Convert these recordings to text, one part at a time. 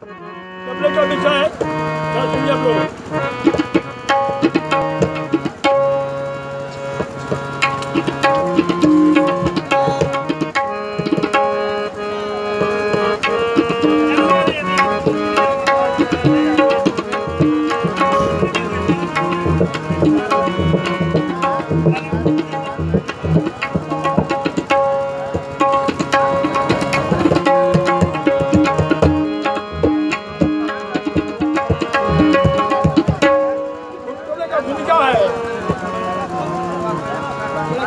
तबले का विषय है क्या सुनिए आप लोग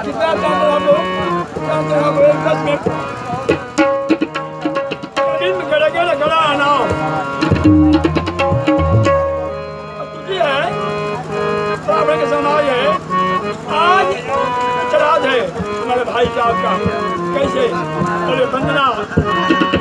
कितना चाहते हम लोग चाहते हम लोग दस मिनट इन खड़े खड़े खड़ा आना के समाज है आज चराज है हमारे भाई साहब का। कैसे? अरे बंदना।